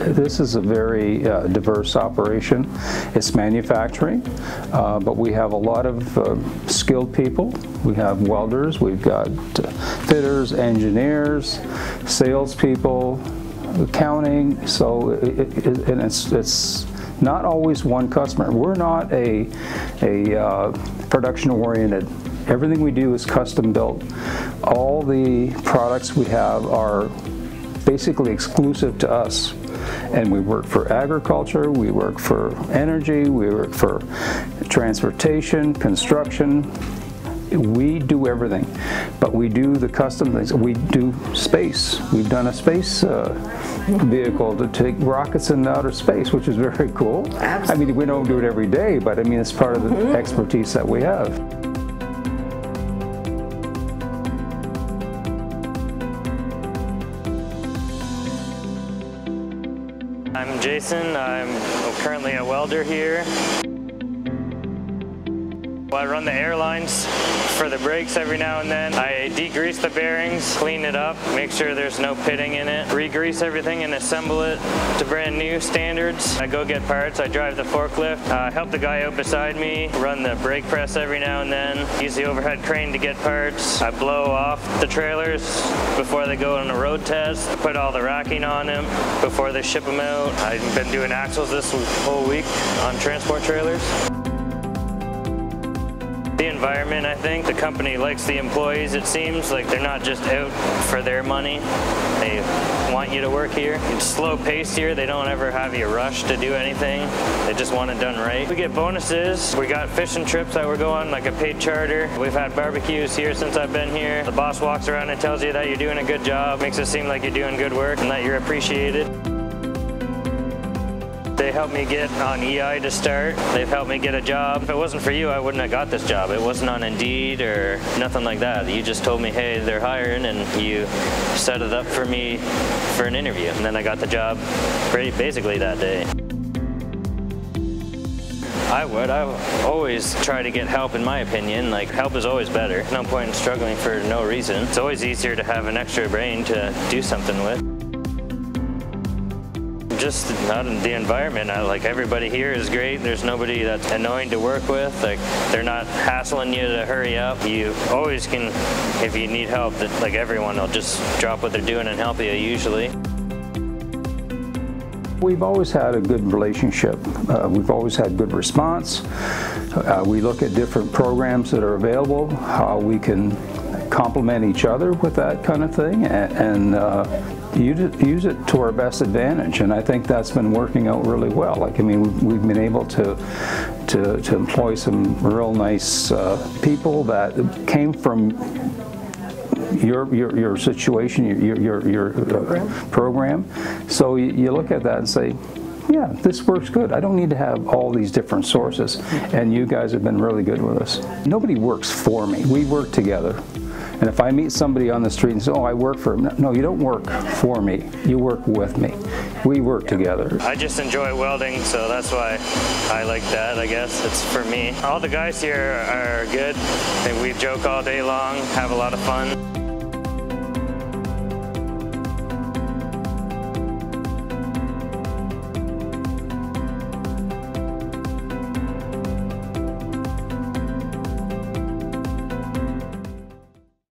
This is a very uh, diverse operation. It's manufacturing, uh, but we have a lot of uh, skilled people. We have welders, we've got uh, fitters, engineers, salespeople, accounting. So, it, it, and it's it's not always one customer. We're not a a uh, production oriented Everything we do is custom built. All the products we have are basically exclusive to us. And we work for agriculture, we work for energy, we work for transportation, construction, we do everything, but we do the custom things. We do space. We've done a space uh, vehicle to take rockets in outer space, which is very cool. Absolutely. I mean, we don't do it every day, but I mean, it's part of the mm-hmm. expertise that we have. I'm Jason. I'm currently a welder here. I run the airlines for the brakes every now and then. I degrease the bearings, clean it up, make sure there's no pitting in it, re-grease everything and assemble it to brand new standards. I go get parts, I drive the forklift, uh, help the guy out beside me, run the brake press every now and then, use the overhead crane to get parts. I blow off the trailers before they go on a road test, put all the racking on them before they ship them out. I've been doing axles this whole week on transport trailers. Environment, I think. The company likes the employees, it seems. Like they're not just out for their money. They want you to work here. It's slow paced here. They don't ever have you rush to do anything. They just want it done right. We get bonuses. We got fishing trips that we're going, like a paid charter. We've had barbecues here since I've been here. The boss walks around and tells you that you're doing a good job, makes it seem like you're doing good work and that you're appreciated. They helped me get on EI to start. They've helped me get a job. If it wasn't for you, I wouldn't have got this job. It wasn't on Indeed or nothing like that. You just told me, hey, they're hiring, and you set it up for me for an interview. And then I got the job pretty basically that day. I would. I always try to get help in my opinion. Like help is always better. No point in struggling for no reason. It's always easier to have an extra brain to do something with just not in the environment. I, like everybody here is great. There's nobody that's annoying to work with. Like they're not hassling you to hurry up. You always can, if you need help, that like everyone will just drop what they're doing and help you usually. We've always had a good relationship. Uh, we've always had good response. Uh, we look at different programs that are available, how we can complement each other with that kind of thing, and, and uh, use it to our best advantage, and I think that's been working out really well. Like, I mean, we've, we've been able to, to, to employ some real nice uh, people that came from your, your, your situation, your, your, your uh, program. So you, you look at that and say, yeah, this works good. I don't need to have all these different sources. And you guys have been really good with us. Nobody works for me. We work together. And if I meet somebody on the street and say, oh, I work for him, no, you don't work for me. You work with me. We work together. I just enjoy welding, so that's why I like that, I guess. It's for me. All the guys here are good. We joke all day long, have a lot of fun.